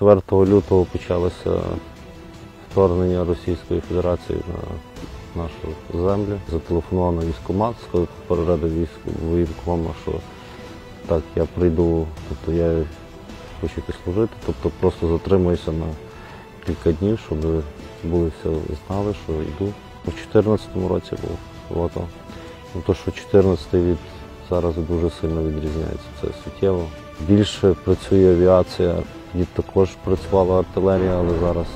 4 лютого почалося вторгнення Російської Федерації на нашу землю. Зателефонував на військкомат, попередив військ- воєнкома, що так, я прийду, тобто я хочу йти тобто просто затримуюся на кілька днів, щоб були все знали, що йду. У 2014 році був АТО. Ну, що 14 від зараз дуже сильно відрізняється, це суттєво. Більше працює авіація, і також працювала артилерія, але зараз.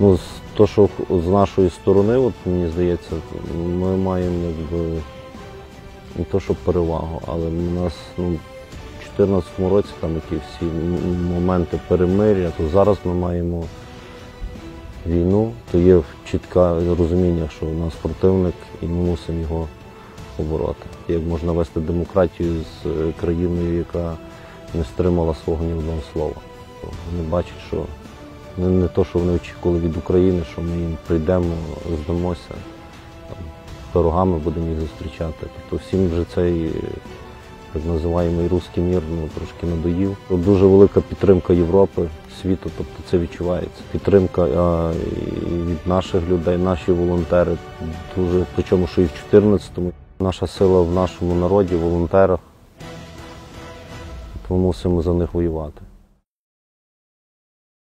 Ну, з то, що з нашої сторони, от мені здається, ми маємо якби не то, що перевагу, але у нас ну, в 2014 році там ті всі моменти перемир'я, то зараз ми маємо війну, то є чітке розуміння, що у нас противник і ми мусимо його побороти. Як можна вести демократію з е, країною, яка не стримала свого ні одного слова. Вони бачать, що не, не то, що вони очікували від України, що ми їм прийдемо, здамося, там, пирогами будемо їх зустрічати. Тобто всім вже цей так називаємо руський мір ну, трошки надоїв. От Дуже велика підтримка Європи, світу, тобто це відчувається. Підтримка а, і від наших людей, наші волонтери. Дуже, причому, що і в 14-му. Наша сила в нашому народі, волонтерах. Тому мусимо за них воювати.